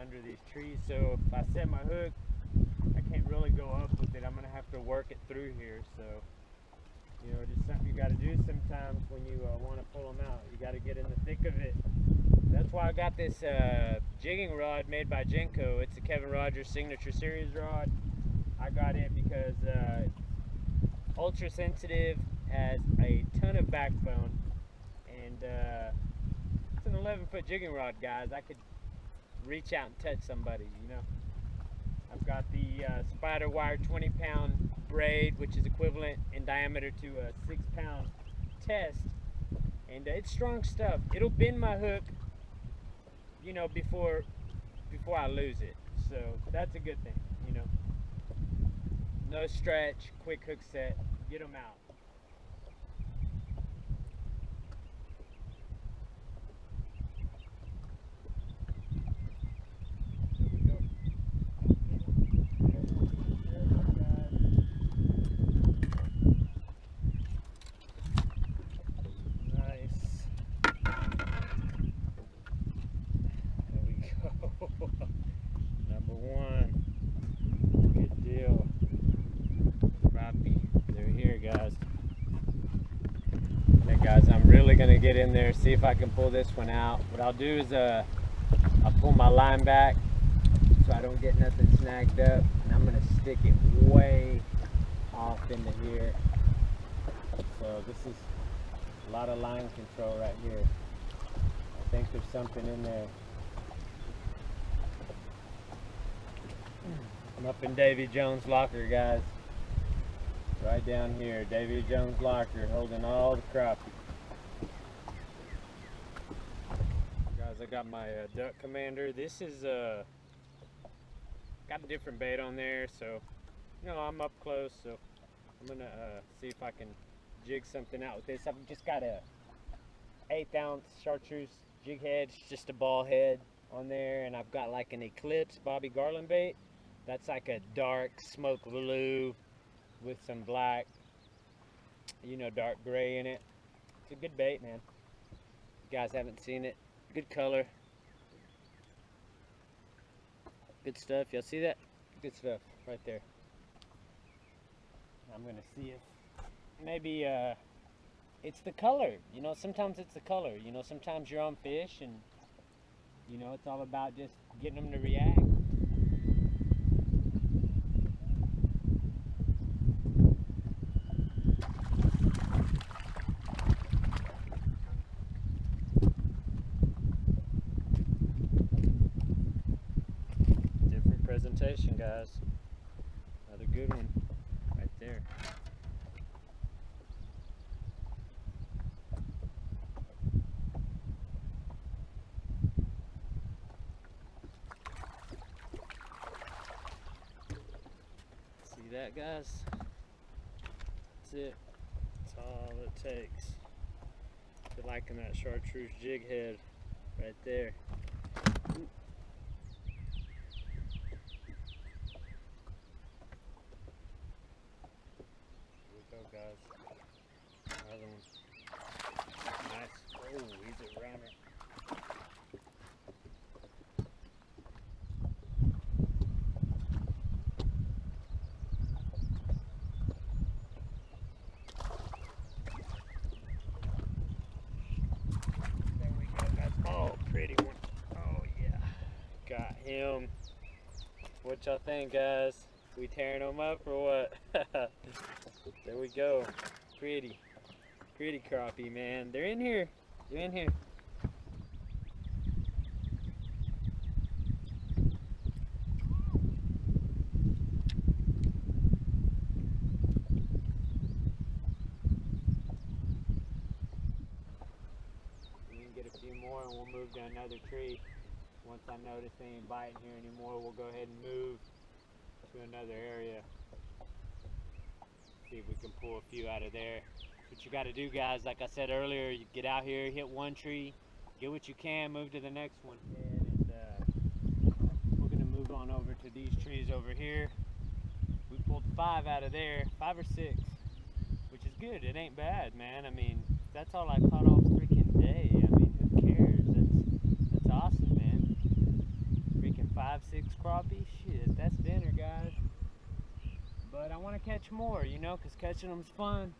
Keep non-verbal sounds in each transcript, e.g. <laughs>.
under these trees. So if I set my hook, I can't really go up with it. I'm gonna have to work it through here. So you know, just something you got to do sometimes when you uh, want to pull them out. You got to get in the thick of it. That's why I got this uh, jigging rod made by Jenko. It's a Kevin Rogers signature series rod. I got it because uh, ultra sensitive has a ton of backbone and uh, it's an 11 foot jigging rod guys I could reach out and touch somebody you know? I've got the uh, SpiderWire 20 pound braid which is equivalent in diameter to a six pound test. And uh, it's strong stuff. It'll bend my hook you know before before I lose it. So that's a good thing you know? No stretch quick hook set get them out Number one. Good deal. Crappie. They're here, guys. Okay, gonna get in there, see if I can pull this one out. What I'll do is uh, I'll pull my line back so I don't get nothing snagged up, and I'm gonna stick it way off into here. So this is a lot of line control right here. I think there's something in there. I'm up in Davy Jones' locker, guys. Right down here, Davy Jones' locker, holding all the crappie. Guys, I got my uh, duck commander. This is uh, got a different bait on there, so you know I'm up close, so I'm gonna uh, see if I can jig something out with this. I've just got a eighth ounce chartreuse jig head, it's just a ball head on there, and I've got like an Eclipse Bobby Garland bait. That's like a dark smoke blue with some black, you know, dark gray in it. It's a good bait, man. You guys haven't seen it. Good color. Good stuff. Y'all see that? Good stuff right there. I'm gonna see if maybe uh, it's the color. You know, sometimes it's the color. You know, sometimes you're on fish and you know it's all about just getting them to react. Different presentation, guys. Another good one right there. See that, guys? That's it. That's all it takes. If you're liking that chartreuse jig head right there. Here we go, guys. Another one. Nice. Oh, he's a runner. There we go, guys. Oh, pretty one. Oh, yeah. Got him. What y'all think, guys? We tearing them up or what? <laughs> there we go. Pretty. Pretty crappie, man. They're in here. They're in here. We can get a few more and we'll move to another tree. Once I notice they ain't biting here anymore, we'll go ahead and move to another area. See if we can pull a few out of there. What you got to do, guys. Like I said earlier, you get out here, hit one tree, get what you can, move to the next one. And uh, we're gonna move on over to these trees over here. We pulled five out of there, five or six, which is good. It ain't bad, man. I mean, that's all I caught all freaking day. I mean, who cares? That's that's awesome, man. Freaking five, six crappie. Shit, that's dinner, guys. But I want to catch more, you know, because catching them's fun.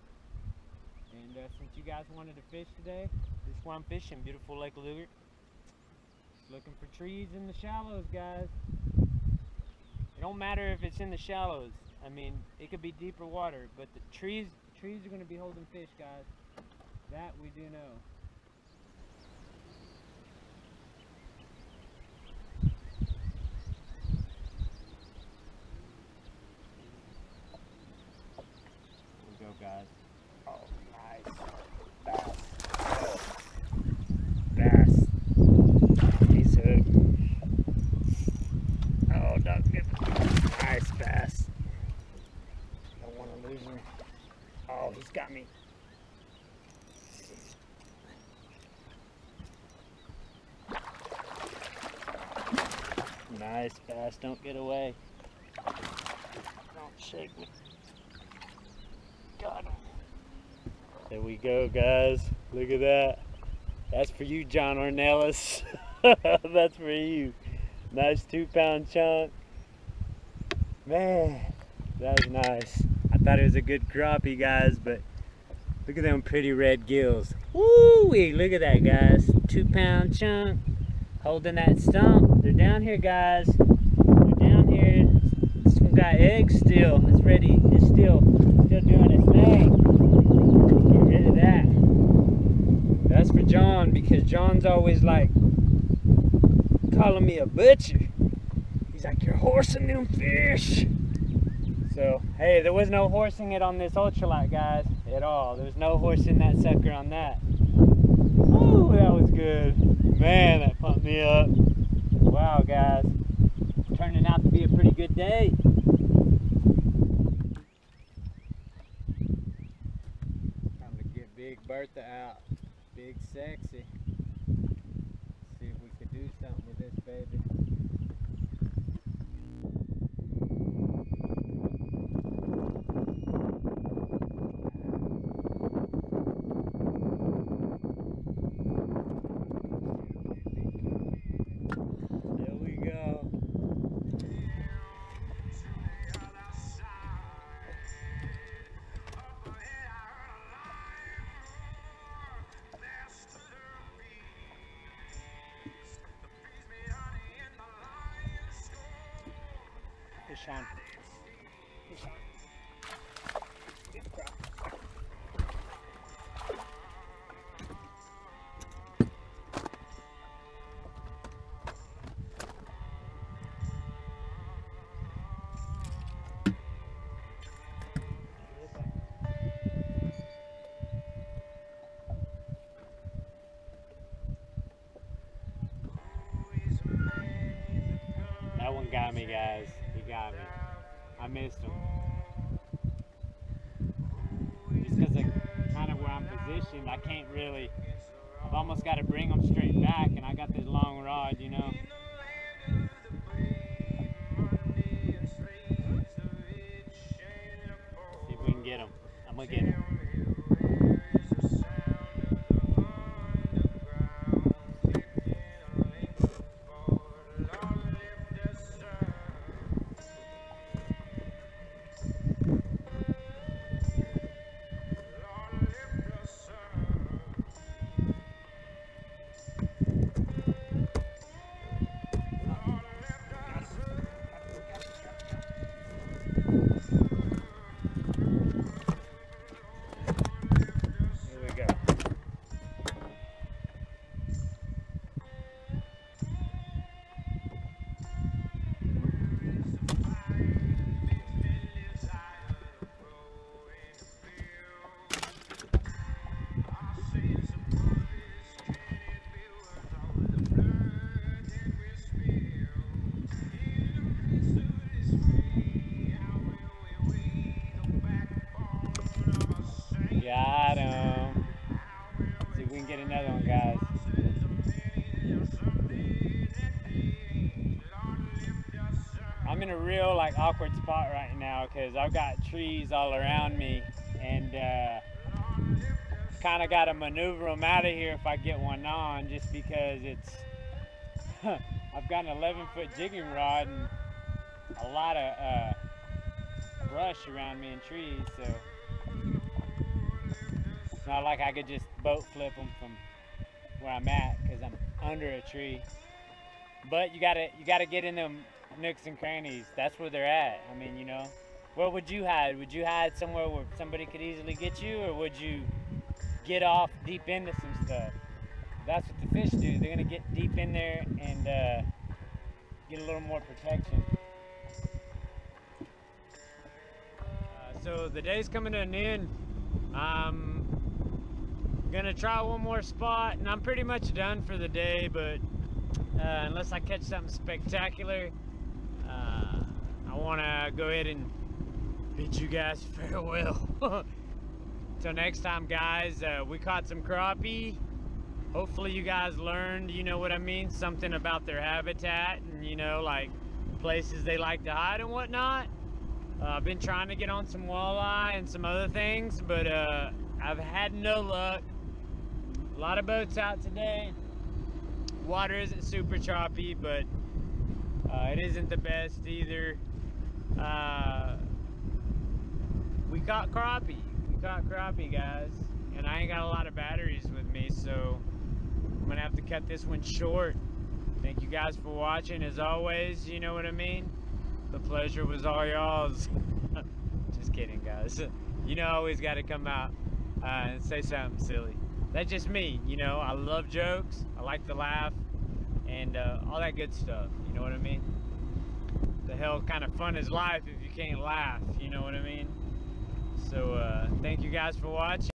Uh, since you guys wanted to fish today, this is where I'm fishing, beautiful Lake Lugert. Looking for trees in the shallows, guys. It don't matter if it's in the shallows. I mean, it could be deeper water, but the trees trees are going to be holding fish, guys. That we do know. Here we go, guys. Oh, nice. Bass. Bass. He's hooked. Oh, don't get nice bass. Don't want to lose him. Oh, he's got me. Nice bass. Don't get away. Don't shake me. Got him. There we go, guys. Look at that. That's for you, John Ornelas. <laughs> That's for you. Nice two pound chunk. Man, that was nice. I thought it was a good crappie, guys, but look at them pretty red gills. Woo wee! Look at that, guys. Two pound chunk holding that stump. They're down here, guys. They're down here. This one got eggs still. It's ready. It's still still doing its thing. Get rid of that. That's for John because John's always like calling me a butcher. He's like, you're horsing them fish. So, hey, there was no horsing it on this ultralight, guys, at all. There was no horsing that sucker on that. That was good. Man, that pumped me up. Wow, guys. Turning out to be a pretty good day. Time to get Big Bertha out. Big sexy. Fish on. Fish on. Good. That one got me, guys. Me. I missed him. Just because of kind of where I'm positioned, I can't really. I've almost got to bring him straight back, and I got this long rod, you know. See if we can get him. I'm gonna get him. Real like awkward spot right now because I've got trees all around me and uh, kind of got to maneuver them out of here if I get one on just because it's <laughs> I've got an 11 foot jigging rod and a lot of uh, brush around me and trees, so it's not like I could just boat flip them from where I'm at because I'm under a tree. But you gotta you gotta get in them nooks and crannies. That's where they're at. I mean, you know, where would you hide? Would you hide somewhere where somebody could easily get you, or would you get off deep into some stuff? That's what the fish do. They're gonna get deep in there and uh, get a little more protection. Uh, so the day's coming to an end. I'm gonna try one more spot, and I'm pretty much done for the day. But uh, unless I catch something spectacular, uh, I want to go ahead and bid you guys <laughs> farewell. <laughs> Till next time, guys. Uh, we caught some crappie. Hopefully, you guys learned, you know what I mean, something about their habitat and you know, like places they like to hide and whatnot. Uh, I've been trying to get on some walleye and some other things, but uh, I've had no luck. A lot of boats out today. Water isn't super choppy, but uh, it isn't the best either. Uh, we caught crappie. We caught crappie, guys. And I ain't got a lot of batteries with me, so I'm gonna have to cut this one short. Thank you guys for watching. As always, you know what I mean? The pleasure was all y'all's. <laughs> just kidding, guys. <laughs> You know, I always got to come out uh, and say something silly. That's just me, you know. I love jokes. I like to laugh and uh, all that good stuff. You know what I mean? The hell kind of fun is life if you can't laugh. You know what I mean? So uh, thank you guys for watching.